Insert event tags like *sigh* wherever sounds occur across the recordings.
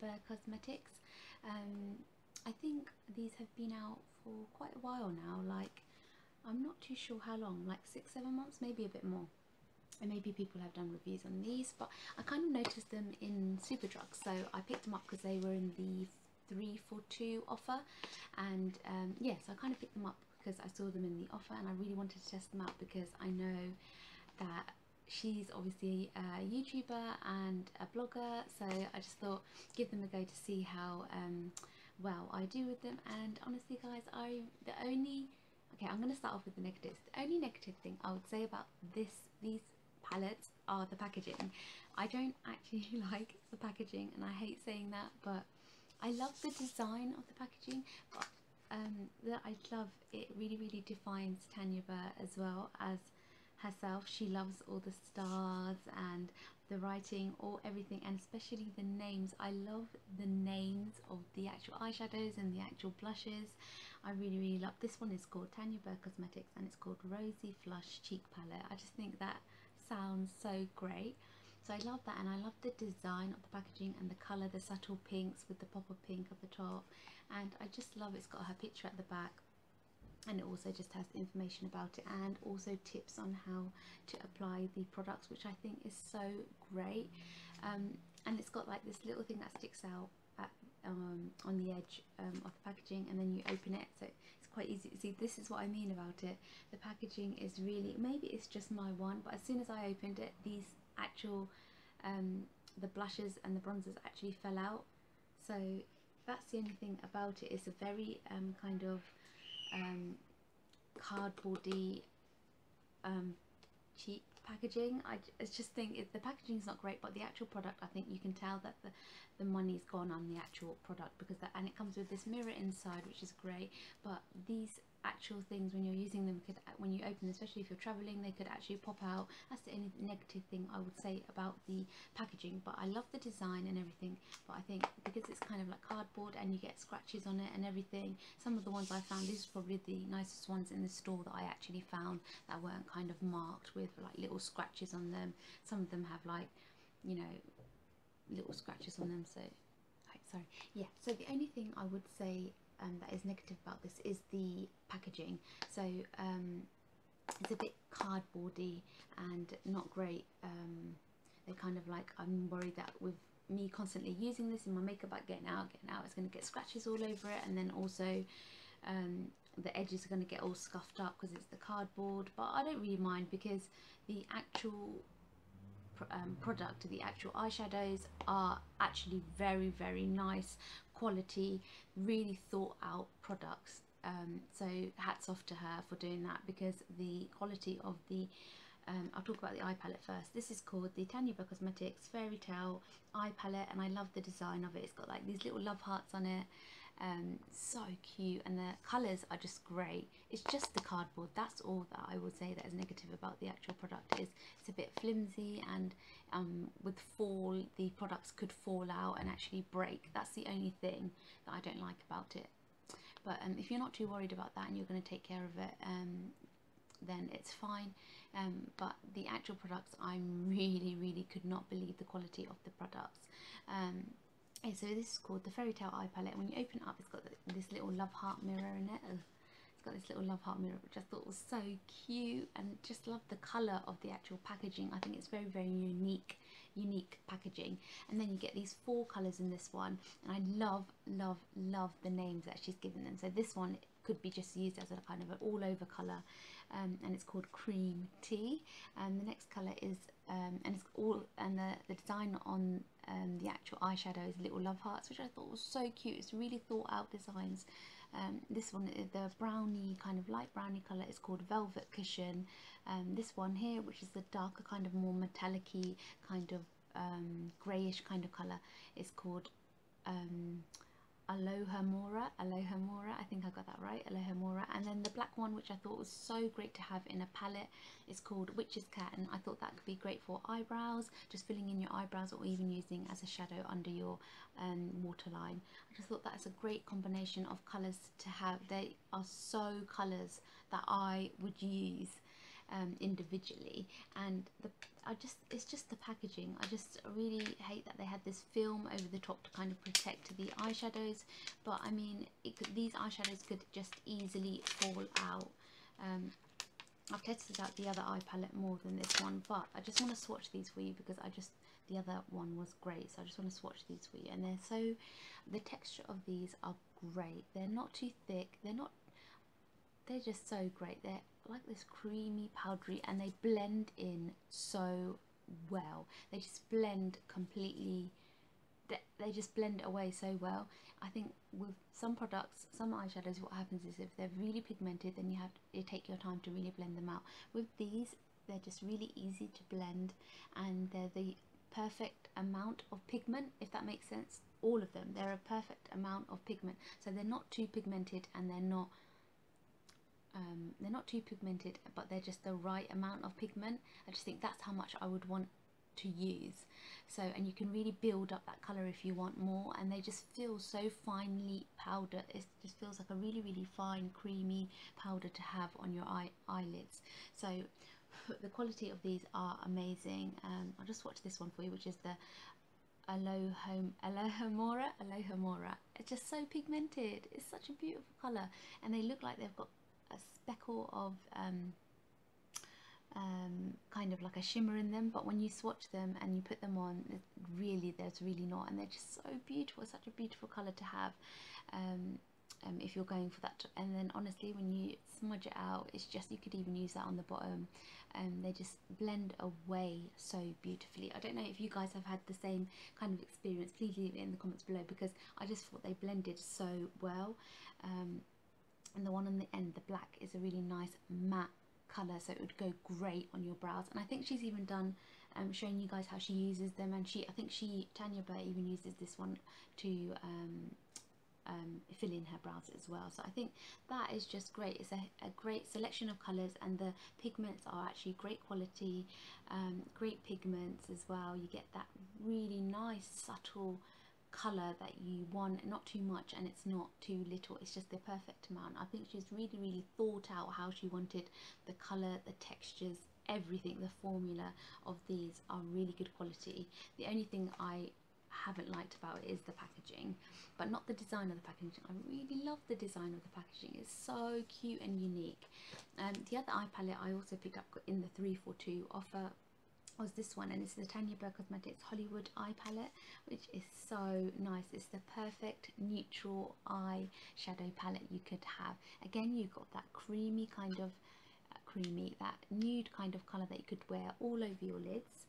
Tanya Cosmetics. Um, I think these have been out for quite a while now, like I'm not too sure how long, like six, seven months, maybe a bit more. And maybe people have done reviews on these, but I kind of noticed them in Superdrug, so I picked them up because they were in the three for two offer, and um, yes, I kind of picked them up because I saw them in the offer, and I really wanted to test them out because I know that she's obviously a YouTuber and a blogger, so I just thought give them a go to see how um, well I do with them. And honestly, guys, I the only okay, I'm going to start off with the negatives. The only negative thing I would say about this these palettes are the packaging. I don't actually *laughs* like the packaging, and I hate saying that, but I love the design of the packaging, but um, that I love it really really defines Tanya Burr as well as herself. She loves all the stars and the writing, all everything, and especially the names. I love the names of the actual eyeshadows and the actual blushes. I really, really love this one. is called Tanya Burr Cosmetics and it's called Rosy Flush Cheek Palette. I just think that sounds so great. So I love that and I love the design of the packaging and the colour, the subtle pinks with the pop of pink at the top. And I just love it's got her picture at the back and it also just has information about it and also tips on how to apply the products which I think is so great. Um, and it's got like this little thing that sticks out at, um, on the edge um, of the packaging and then you open it so it's quite easy. To see this is what I mean about it. The packaging is really maybe it's just my one but as soon as I opened it these actual um, the blushes and the bronzers actually fell out. So that's the only thing about it. It's a very um, kind of um, cardboardy um, cheap packaging. I, I just think it, the packaging is not great, but the actual product, I think you can tell that the, the money's gone on the actual product because that, and it comes with this mirror inside, which is great. But these actual things when you're using them could when you open especially if you're traveling they could actually pop out. That's the only negative thing I would say about the packaging but I love the design and everything. But I think because it's kind of like cardboard and you get scratches on it and everything some of the ones I found these are probably the nicest ones in the store that I actually found that weren't kind of marked with like little scratches on them. Some of them have like you know little scratches on them so sorry. Yeah so the only thing I would say um, that is negative about this is the packaging. So um, it's a bit cardboardy and not great um, they're kind of like I'm worried that with me constantly using this in my makeup bag getting out getting out it's going to get scratches all over it. And then also um, the edges are going to get all scuffed up because it's the cardboard. But I don't really mind because the actual um, product the actual eyeshadows are actually very very nice quality really thought out products um, so hats off to her for doing that because the quality of the um, I'll talk about the eye palette first. This is called the Tanya Burr Cosmetics Fairy Tale Eye Palette and I love the design of it. It's got like these little love hearts on it um, so cute and the colours are just great. It's just the cardboard that's all that I would say that is negative about the actual product. Is it's a bit flimsy and um, with fall the products could fall out and actually break. That's the only thing that I don't like about it. But um, if you're not too worried about that and you're going to take care of it um, then it's fine. Um, but the actual products I really really could not believe the quality of the products. Um, Okay, so this is called the Fairy Tale Eye Palette. When you open it up, it's got this little love heart mirror in it. It's got this little love heart mirror, which I thought was so cute, and just love the colour of the actual packaging. I think it's very, very unique, unique packaging. And then you get these four colours in this one, and I love, love, love the names that she's given them. So this one could be just used as a kind of an all-over colour, um, and it's called Cream Tea. And the next colour is, um, and it's all, and the the design on um, the actual eyeshadows little love hearts which I thought was so cute. It's really thought out designs. Um, this one the brownie kind of light brownie colour is called velvet cushion. Um, this one here which is the darker kind of more metallic kind of um, greyish kind of colour is called um, Alohomora, Aloha Mora, I think I got that right, Alohomora. And then the black one, which I thought was so great to have in a palette, is called Witch's Cat. And I thought that could be great for eyebrows, just filling in your eyebrows or even using as a shadow under your um, waterline. I just thought that's a great combination of colours to have. They are so colours that I would use um, individually. And the I just it's just the packaging. I just really hate that they had this film over the top to kind of protect the eyeshadows. But I mean could, these eyeshadows could just easily fall out. Um, I've tested out the other eye palette more than this one but I just want to swatch these for you because I just the other one was great. So I just want to swatch these for you. And they're so the texture of these are great. They're not too thick. They're not they're just so great. They're like this creamy powdery and they blend in so well. They just blend completely they just blend away so well. I think with some products some eyeshadows what happens is if they're really pigmented then you have to take your time to really blend them out. With these they're just really easy to blend and they're the perfect amount of pigment if that makes sense. All of them. They're a perfect amount of pigment. So they're not too pigmented and they're not um, they're not too pigmented but they're just the right amount of pigment. I just think that's how much I would want to use. So and you can really build up that color if you want more and they just feel so finely powdered. It just feels like a really really fine creamy powder to have on your eye eyelids. So *laughs* the quality of these are amazing. Um, I'll just watch this one for you which is the Aloha, Alohomora, Alohomora. It's just so pigmented. It's such a beautiful colour and they look like they've got a speckle of um, um, kind of like a shimmer in them but when you swatch them and you put them on really there's really not and they're just so beautiful such a beautiful color to have um, um, if you're going for that and then honestly when you smudge it out it's just you could even use that on the bottom and um, they just blend away so beautifully. I don't know if you guys have had the same kind of experience please leave it in the comments below because I just thought they blended so well um, and the one on the end the black is a really nice matte colour so it would go great on your brows. And I think she's even done um, showing you guys how she uses them. And she I think she Tanya Burr even uses this one to um, um, fill in her brows as well. So I think that is just great. It's a, a great selection of colours and the pigments are actually great quality um, great pigments as well. You get that really nice subtle colour that you want not too much and it's not too little. It's just the perfect amount. I think she's really really thought out how she wanted the colour the textures everything. The formula of these are really good quality. The only thing I haven't liked about it is the packaging but not the design of the packaging. I really love the design of the packaging. It's so cute and unique. Um, the other eye palette I also picked up in the 342 offer was this one and it's the Tanya Burr Cosmetics Hollywood Eye Palette which is so nice. It's the perfect neutral eye shadow palette you could have. Again you've got that creamy kind of uh, creamy, that nude kind of colour that you could wear all over your lids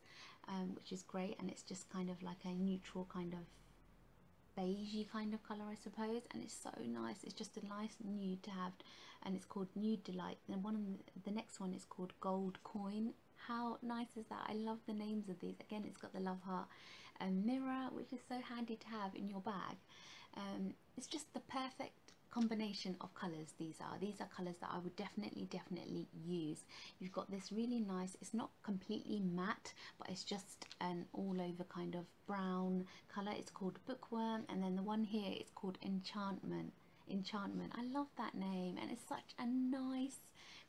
um, which is great and it's just kind of like a neutral kind of beigey kind of colour I suppose and it's so nice it's just a nice nude to have and it's called Nude Delight and one the, the next one is called Gold Coin how nice is that? I love the names of these. Again, it's got the love heart um, mirror, which is so handy to have in your bag. Um, it's just the perfect combination of colours these are. These are colours that I would definitely, definitely use. You've got this really nice, it's not completely matte, but it's just an all over kind of brown colour. It's called Bookworm, and then the one here is called Enchantment. Enchantment. I love that name, and it's such a nice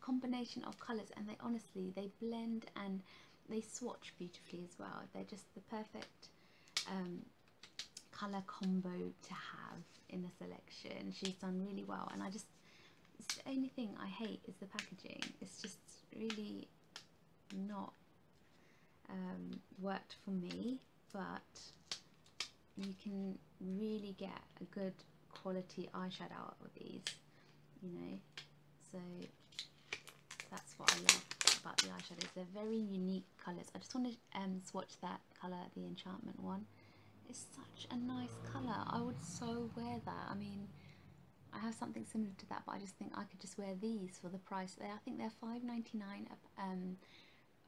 combination of colours and they honestly they blend and they swatch beautifully as well. They're just the perfect um, colour combo to have in the selection. She's done really well and I just it's the only thing I hate is the packaging. It's just really not um, worked for me but you can really get a good quality eyeshadow out these you know so that's what I love about the eyeshadows. They're very unique colours. I just want to um, swatch that colour, the Enchantment one. It's such a nice colour. I would so wear that. I mean, I have something similar to that, but I just think I could just wear these for the price. They, I think they're five ninety nine um,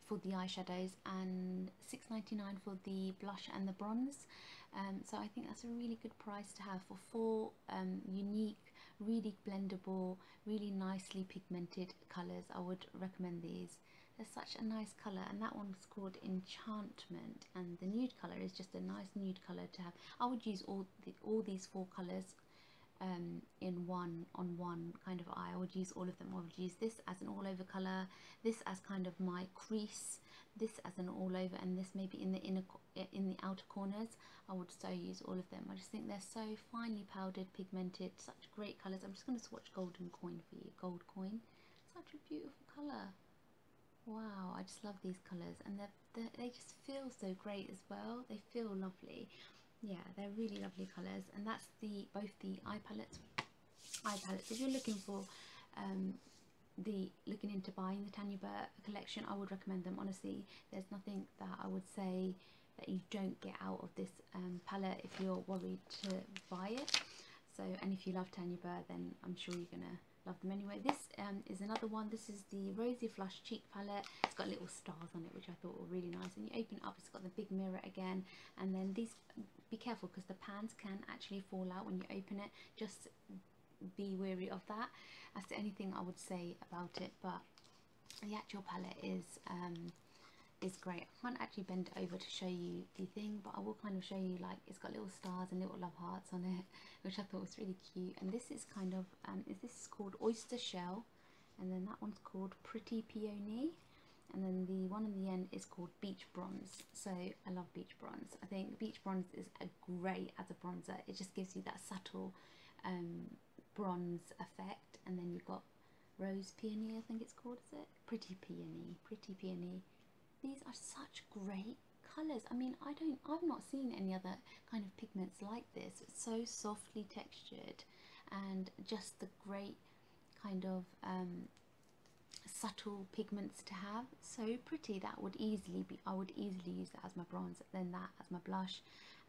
for the eyeshadows and six ninety nine for the blush and the bronze. Um, so I think that's a really good price to have for four um, unique really blendable really nicely pigmented colors I would recommend these. They're such a nice color and that one's called enchantment and the nude color is just a nice nude color to have. I would use all the all these four colors um, in one on one kind of eye. I would use all of them. I would use this as an all over colour, this as kind of my crease, this as an all over, and this maybe in the inner in the outer corners. I would so use all of them. I just think they're so finely powdered, pigmented, such great colours. I'm just going to swatch Golden Coin for you. Gold Coin, such a beautiful colour. Wow, I just love these colours, and they're, they're, they just feel so great as well. They feel lovely yeah they're really lovely colours and that's the both the eye palettes eye palettes if you're looking for um, the looking into buying the Tanya Burr collection I would recommend them. Honestly there's nothing that I would say that you don't get out of this um, palette if you're worried to buy it. So and if you love Tanya Burr then I'm sure you're gonna love them anyway. This um, is another one. This is the Rosy Flush Cheek Palette. It's got little stars on it, which I thought were really nice. And you open it up, it's got the big mirror again. And then these, be careful because the pans can actually fall out when you open it. Just be wary of that. That's the only thing I would say about it. But the actual palette is um, is great. I can't actually bend over to show you the thing, but I will kind of show you like it's got little stars and little love hearts on it, *laughs* which I thought was really cute. And this is kind of, um, is this is called Oyster Shell, and then that one's called Pretty Peony, and then the one in the end is called Beach Bronze. So I love Beach Bronze. I think Beach Bronze is a great as a bronzer. It just gives you that subtle um, bronze effect, and then you've got Rose Peony, I think it's called, is it? Pretty Peony, Pretty Peony these are such great colours. I mean, I don't, I've not seen any other kind of pigments like this. It's so softly textured and just the great kind of um, subtle pigments to have. So pretty that would easily be, I would easily use that as my bronze, then that as my blush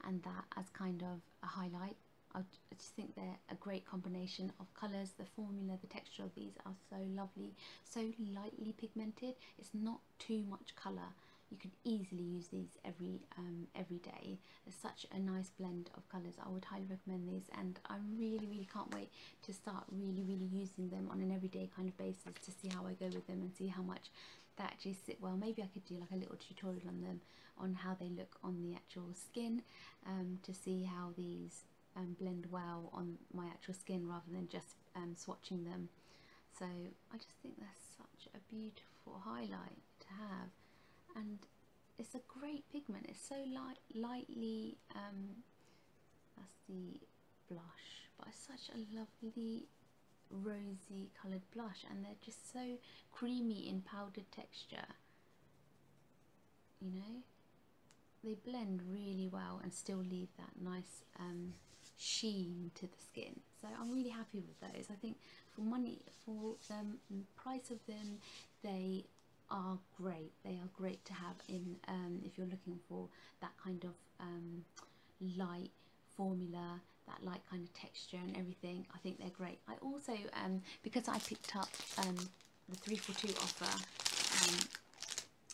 and that as kind of a highlight I just think they're a great combination of colours. The formula, the texture of these are so lovely, so lightly pigmented. It's not too much colour. You can easily use these every um, every day. It's such a nice blend of colours. I would highly recommend these and I really, really can't wait to start really, really using them on an everyday kind of basis to see how I go with them and see how much they actually sit well. Maybe I could do like a little tutorial on them on how they look on the actual skin um, to see how these um, blend well on my actual skin rather than just um, swatching them. So I just think that's such a beautiful highlight to have and it's a great pigment. It's so light, lightly, um, that's the blush, but it's such a lovely rosy coloured blush and they're just so creamy in powdered texture you know they blend really well and still leave that nice um, sheen to the skin. So I'm really happy with those. I think for money for the price of them they are great. They are great to have in um, if you're looking for that kind of um, light formula that light kind of texture and everything I think they're great. I also um, because I picked up um, the 3 for 2 offer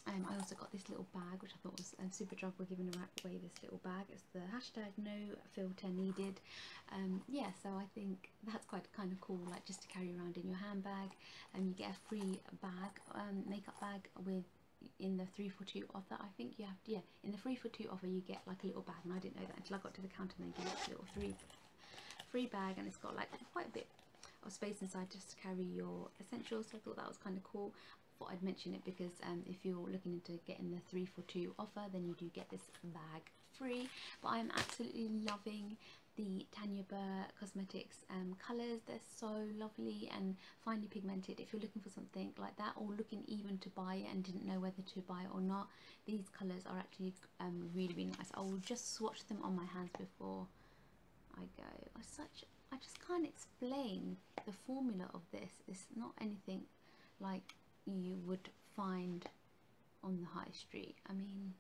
um, I also got this little bag which I thought was um, Superdrug were giving away this little bag. It's the hashtag no filter needed. Um, yeah, so I think that's quite kind of cool, like just to carry around in your handbag. And um, you get a free bag, um, makeup bag with in the 3 for 2 offer. I think you have to, yeah, in the 3 for 2 offer you get like a little bag and I didn't know that until I got to the counter and they gave a little free, free bag and it's got like quite a bit of space inside just to carry your essentials so I thought that was kind of cool thought I'd mention it because um, if you're looking into getting the 3 for 2 offer then you do get this bag free. But I'm absolutely loving the Tanya Burr Cosmetics um, colours. They're so lovely and finely pigmented. If you're looking for something like that or looking even to buy it and didn't know whether to buy it or not these colours are actually um, really really nice. I will just swatch them on my hands before I go. I such I just can't explain the formula of this. It's not anything like you would find on the high street. I mean,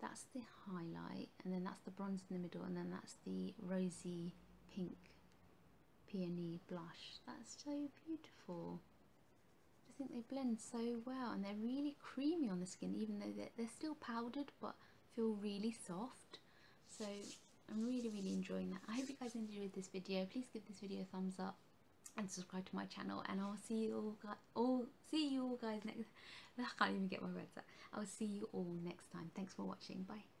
that's the highlight, and then that's the bronze in the middle, and then that's the rosy pink peony blush. That's so beautiful. I think they blend so well, and they're really creamy on the skin, even though they're, they're still powdered, but feel really soft. So I'm really, really enjoying that. I hope you guys enjoyed this video. Please give this video a thumbs up and subscribe to my channel and I'll see you all guys all see you all guys next *laughs* I can't even get my words out. I'll see you all next time. Thanks for watching. Bye